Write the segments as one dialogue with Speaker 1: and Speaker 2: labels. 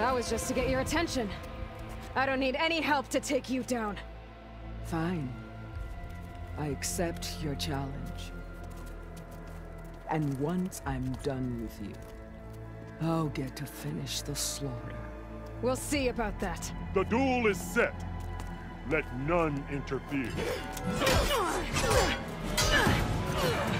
Speaker 1: that was just to get your attention. I don't need any help to take you down.
Speaker 2: Fine. I accept your challenge. And once I'm done with you, I'll get to finish the slaughter.
Speaker 1: We'll see about that.
Speaker 3: The duel is set. Let none interfere.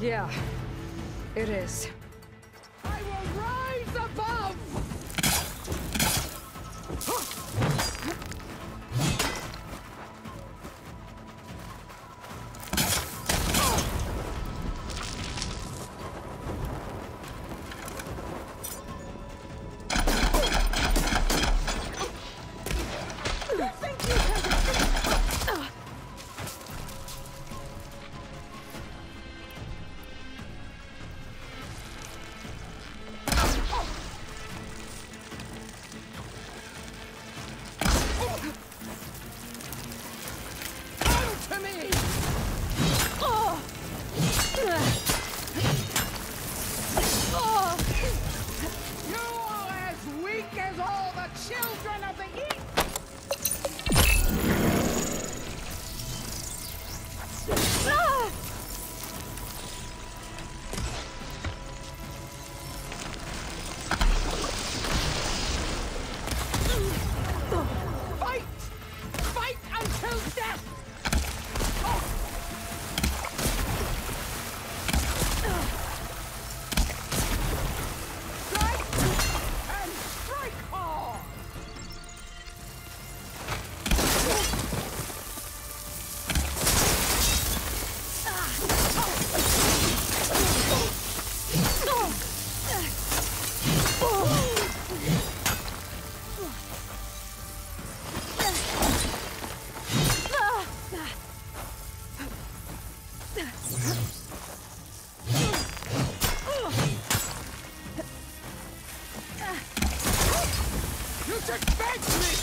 Speaker 2: Yeah, it is. I will rise above! Nothing!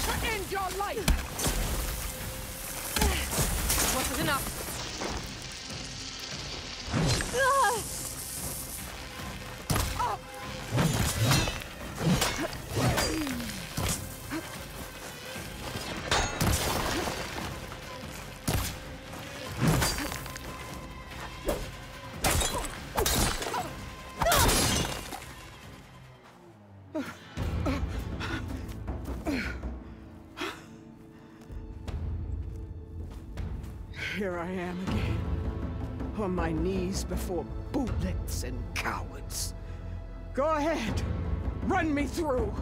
Speaker 2: To end your
Speaker 1: life!
Speaker 2: What is
Speaker 1: enough? Ah.
Speaker 3: Here I am again. On my knees before bootlets and cowards. Go ahead. Run me through.